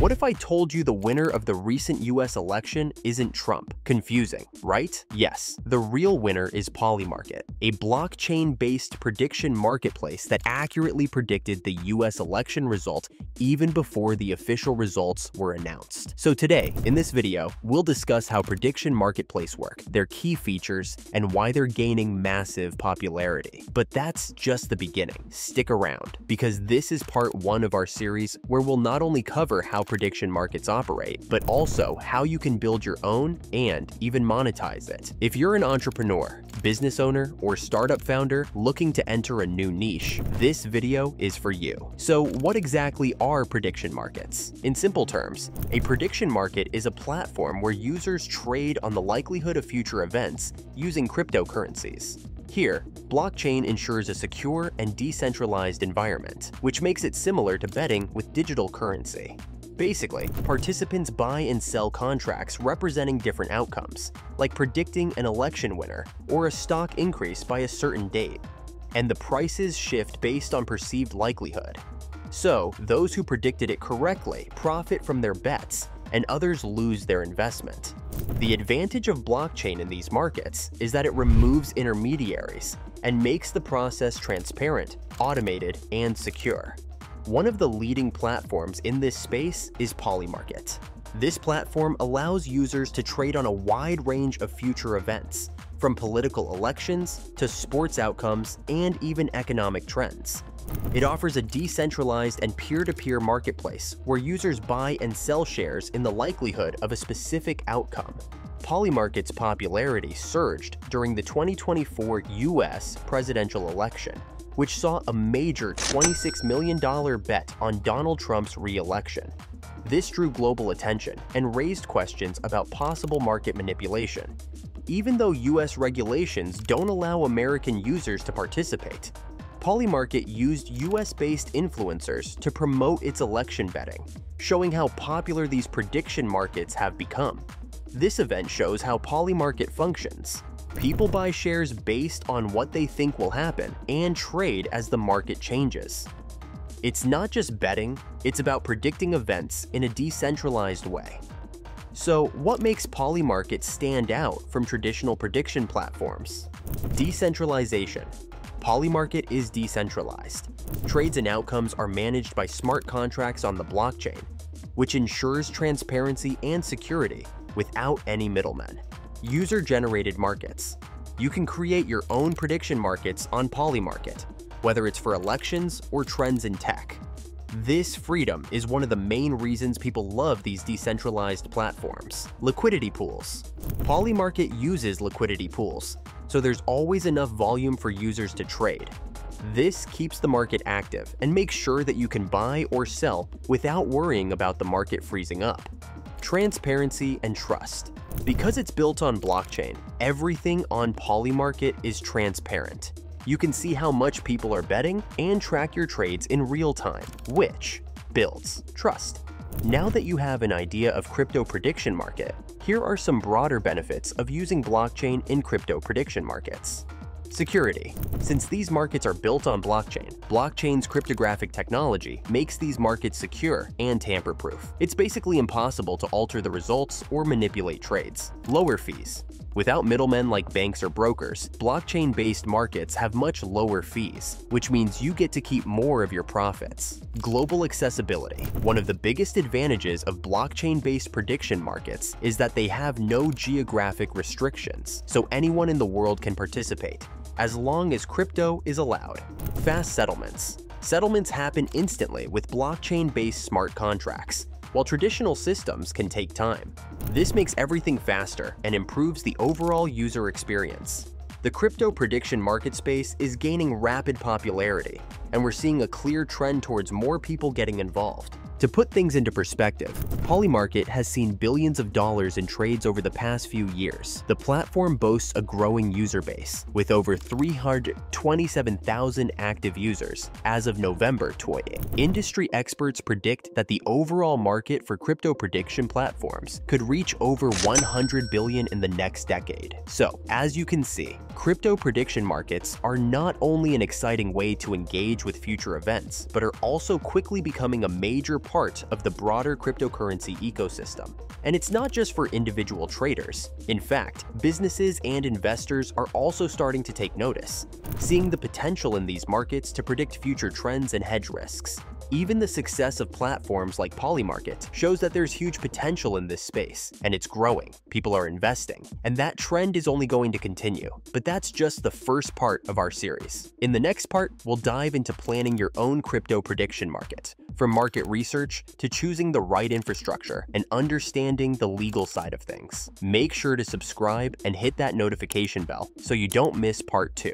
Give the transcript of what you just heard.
What if I told you the winner of the recent US election isn't Trump? Confusing, right? Yes, the real winner is Polymarket, a blockchain-based prediction marketplace that accurately predicted the US election result even before the official results were announced. So today, in this video, we'll discuss how prediction marketplace work, their key features, and why they're gaining massive popularity. But that's just the beginning. Stick around, because this is part one of our series where we'll not only cover how prediction markets operate, but also how you can build your own and even monetize it. If you're an entrepreneur, business owner, or startup founder looking to enter a new niche, this video is for you. So what exactly are prediction markets? In simple terms, a prediction market is a platform where users trade on the likelihood of future events using cryptocurrencies. Here, blockchain ensures a secure and decentralized environment, which makes it similar to betting with digital currency. Basically, participants buy and sell contracts representing different outcomes, like predicting an election winner or a stock increase by a certain date, and the prices shift based on perceived likelihood. So, those who predicted it correctly profit from their bets, and others lose their investment. The advantage of blockchain in these markets is that it removes intermediaries and makes the process transparent, automated, and secure. One of the leading platforms in this space is Polymarket. This platform allows users to trade on a wide range of future events, from political elections to sports outcomes and even economic trends. It offers a decentralized and peer-to-peer -peer marketplace where users buy and sell shares in the likelihood of a specific outcome. Polymarket's popularity surged during the 2024 US presidential election, which saw a major $26 million bet on Donald Trump's re-election. This drew global attention and raised questions about possible market manipulation. Even though US regulations don't allow American users to participate, Polymarket used US-based influencers to promote its election betting, showing how popular these prediction markets have become. This event shows how Polymarket functions. People buy shares based on what they think will happen and trade as the market changes. It's not just betting, it's about predicting events in a decentralized way. So what makes Polymarket stand out from traditional prediction platforms? Decentralization. Polymarket is decentralized. Trades and outcomes are managed by smart contracts on the blockchain, which ensures transparency and security without any middlemen user-generated markets. You can create your own prediction markets on Polymarket, whether it's for elections or trends in tech. This freedom is one of the main reasons people love these decentralized platforms. Liquidity pools. Polymarket uses liquidity pools, so there's always enough volume for users to trade. This keeps the market active and makes sure that you can buy or sell without worrying about the market freezing up. Transparency and trust. Because it's built on blockchain, everything on Polymarket is transparent. You can see how much people are betting and track your trades in real time, which builds trust. Now that you have an idea of crypto prediction market, here are some broader benefits of using blockchain in crypto prediction markets. Security. Since these markets are built on blockchain, blockchain's cryptographic technology makes these markets secure and tamper-proof. It's basically impossible to alter the results or manipulate trades. Lower fees. Without middlemen like banks or brokers, blockchain-based markets have much lower fees, which means you get to keep more of your profits. Global accessibility. One of the biggest advantages of blockchain-based prediction markets is that they have no geographic restrictions, so anyone in the world can participate, as long as crypto is allowed. Fast settlements. Settlements happen instantly with blockchain-based smart contracts, while traditional systems can take time. This makes everything faster and improves the overall user experience. The crypto prediction market space is gaining rapid popularity, and we're seeing a clear trend towards more people getting involved. To put things into perspective, Polymarket has seen billions of dollars in trades over the past few years. The platform boasts a growing user base, with over 327,000 active users as of November 20. Industry experts predict that the overall market for crypto prediction platforms could reach over 100 billion in the next decade. So, as you can see, crypto prediction markets are not only an exciting way to engage with future events, but are also quickly becoming a major part of the broader cryptocurrency ecosystem. And it's not just for individual traders. In fact, businesses and investors are also starting to take notice, seeing the potential in these markets to predict future trends and hedge risks. Even the success of platforms like Polymarket shows that there's huge potential in this space, and it's growing. People are investing, and that trend is only going to continue. But that's just the first part of our series. In the next part, we'll dive into planning your own crypto prediction market, from market research to choosing the right infrastructure and understanding the legal side of things. Make sure to subscribe and hit that notification bell so you don't miss part 2.